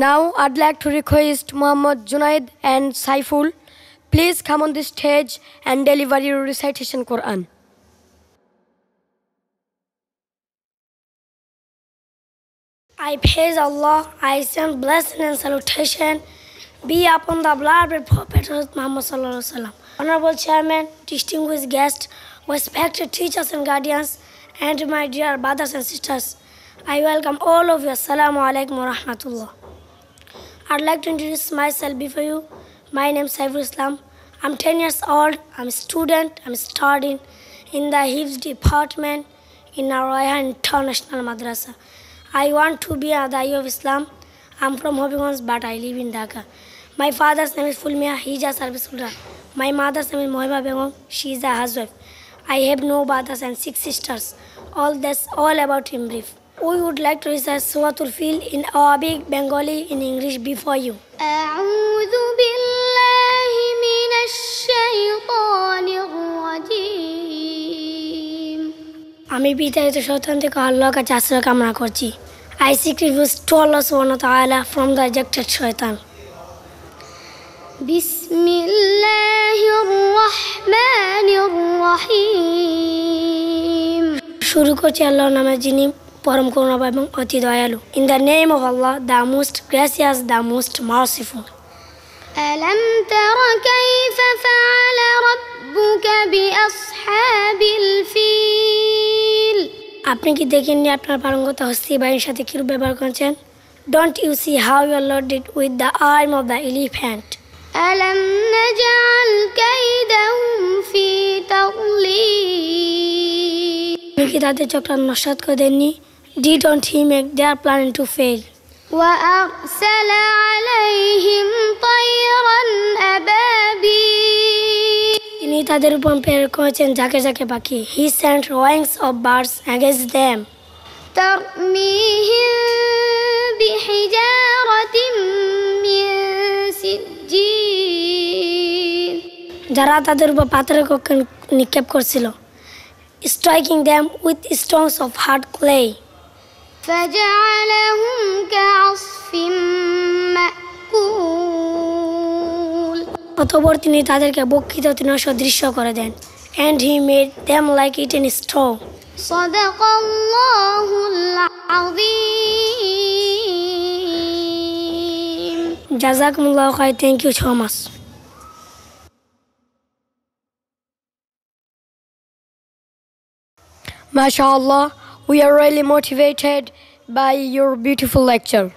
Now I'd like to request Muhammad Junaid and Saiful. Please come on the stage and deliver your recitation Quran. I praise Allah, I send blessing and salutation be upon the beloved Prophet Muhammad Sallallahu. Honorable Chairman, distinguished guests, respected teachers and guardians, and my dear brothers and sisters, I welcome all of you. Assalamu alaikum wa rahmatullah. I'd like to introduce myself before you. My name is Saiful Islam. I'm 10 years old. I'm a student. I'm studying in the Hifz department in Ar Rayhan International Madrasa. I want to be a Dai of Islam. I'm from Habiganj, but I live in Dhaka. My father's name is Fulmia. He's a service holder. My mother's name is Mohima Begum. She's a housewife. I have no brothers and six sisters. All that's all about in brief. We would like to recite Suratul Fil in Arabic, Bengali, in English before you. أعوذ بالله من الشيطان الرجيم আমি বিতাড়িত শয়তান থেকে আল্লাহর কাছে আশ্রয় কামনা করছি I seek refuge to Allah সুবহানাহু ওয়া তাআলা ফ্রম দ্য রিজেক্টেড শয়তান بسم الله الرحمن الرحيم শুরু করছি আল্লাহর নামে যিনি পরম করুণা এবং অতি দয়ালু in the name of Allah the most gracious the most merciful ألم تر كيف فعل ربك بأصحاب الفيل আপনি কি দেখেননি আপনার পারঙ্গতা হস্তি বাহিনীর সাথে কিরূপ ব্যবহার করেছেন don't you see how your lord did with the arm of the elephant ألم نجعل كيدهم في تضليل আপনি কি তাদের চক্রান্ত নস্বাত করে দেননি D don't he make their plan two fail وأرسل عليهم طيرا أبابيل তিনি তাদের উপর প্রেরণ করেছেন যাকে যাকে পাখি হি সেন্ট রয়িংস অফ বার্ডস অ্যাগেন্স্ট দেম ترميهم بحجارة من سجيل যারা তাদের উপর পাথরের কক্ষে নিক্ষেপ করছিল striking them with stones of hard clay فجعلهم كعصف مأكول অতপর তিনি তাদেরকে বক্ষিত তৃণ সদৃশ্য করে দেন and he made them like eaten straw صدق الله العظيم জাজাকুমুল্লাহ খাই thank you so much MashaAllah, we are really motivated by your beautiful lecture.